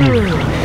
Mm.